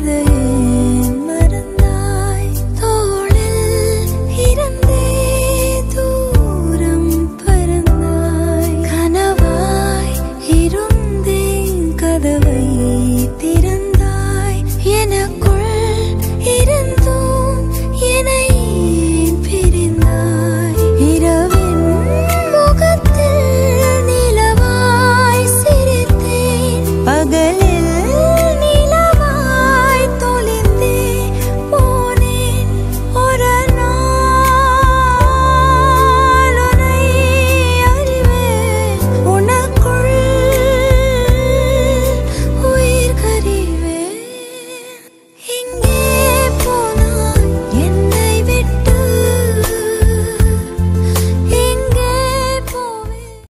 The.